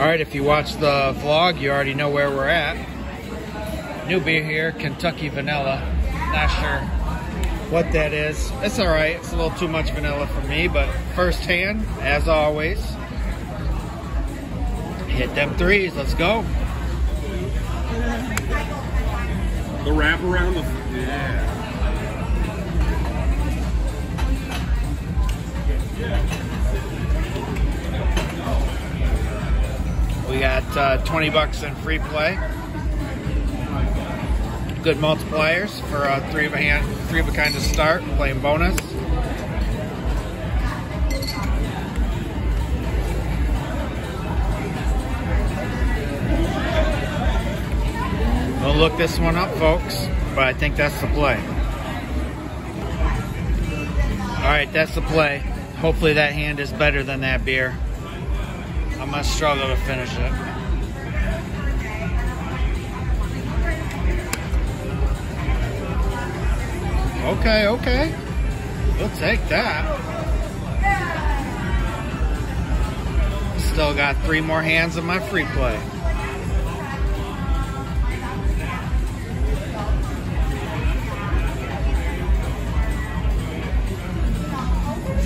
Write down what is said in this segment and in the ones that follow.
All right, if you watch the vlog, you already know where we're at. New beer here, Kentucky Vanilla. Not sure what that is. It's all right. It's a little too much vanilla for me, but first hand, as always. Hit them threes. Let's go. The wrap around the yeah. We got uh, 20 bucks in free play. Good multipliers for a three of a hand, three of a kind to start, playing bonus. We'll look this one up, folks, but I think that's the play. All right, that's the play. Hopefully that hand is better than that beer. I'm gonna struggle to finish it. Okay, okay. We'll take that. Still got three more hands in my free play.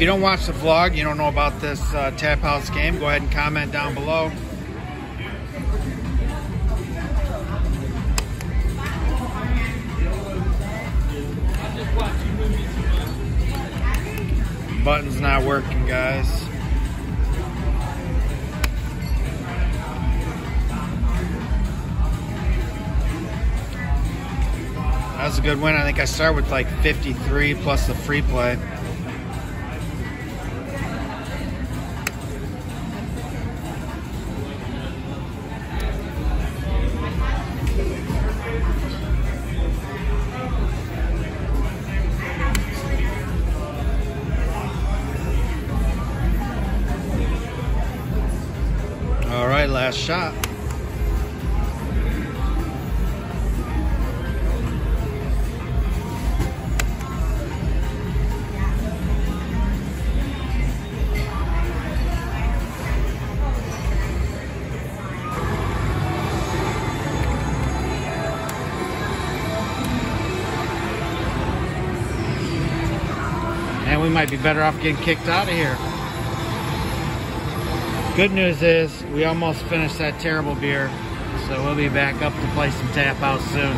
You don't watch the vlog, you don't know about this uh, Tap House game, go ahead and comment down below. Button's not working, guys. That was a good win. I think I started with like 53 plus the free play. Shot. And we might be better off getting kicked out of here. Good news is we almost finished that terrible beer, so we'll be back up to play some tap out soon.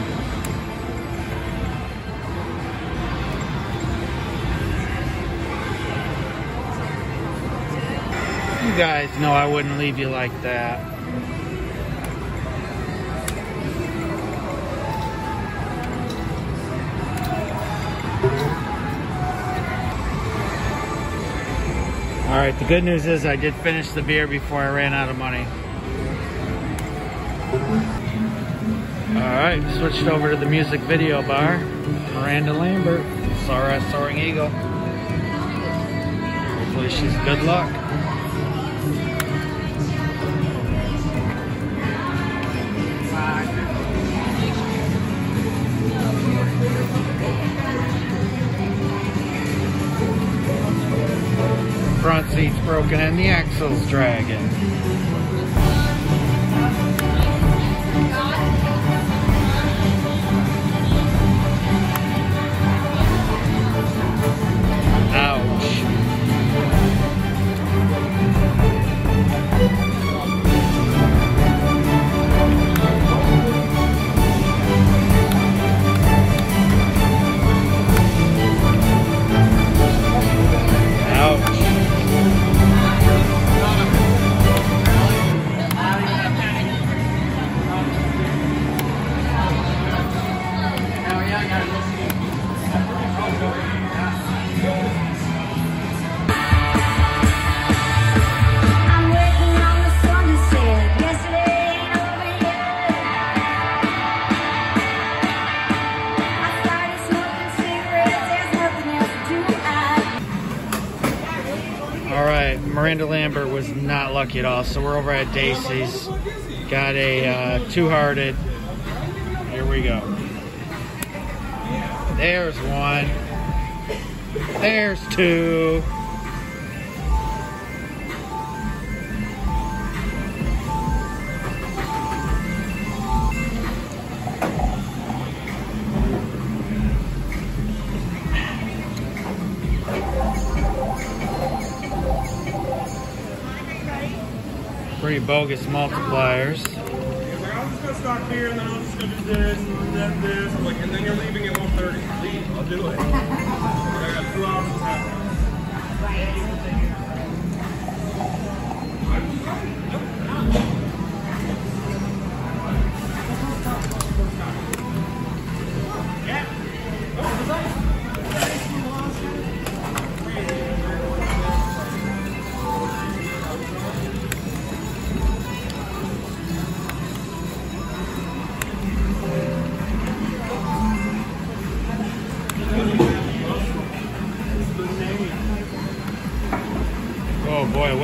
You guys know I wouldn't leave you like that. All right, the good news is I did finish the beer before I ran out of money. All right, switched over to the music video bar. Miranda Lambert, Sarah Soaring Eagle. Hopefully she's good luck. Seat's broken and the axle's dragging. Miranda Lambert was not lucky at all. So we're over at Dacey's. Got a uh, two-hearted. Here we go. There's one. There's two. Pretty bogus multipliers. I'm just gonna stock beer and then I'm just gonna do this and then this. I'm like, and then you're leaving at 1.30. Leave, I'll do it.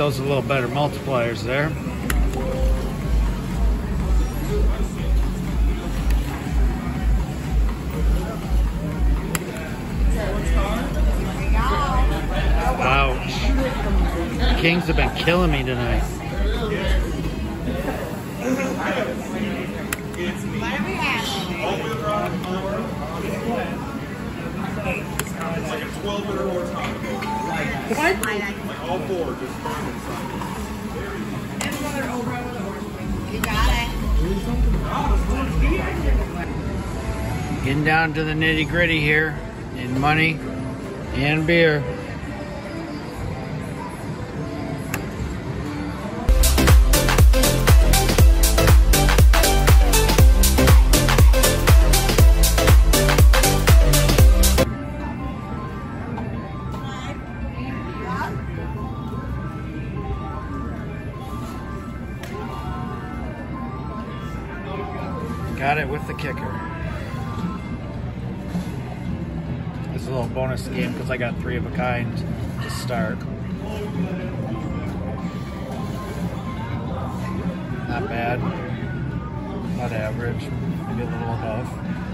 those are a little better multipliers there. Ouch. Kings have been killing me tonight. All-wheel drive, motor, like a 12 minute horsepower. Like all four, just burn inside. You got it. Getting down to the nitty gritty here in money and beer. It with the kicker. Is a little bonus game because I got three of a kind to start. Not bad. Not average. Maybe a little above.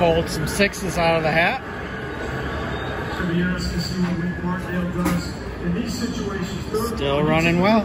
Pulled some sixes out of the hat. So be interested to see what Rick Martindale does in these situations. Third Still running well.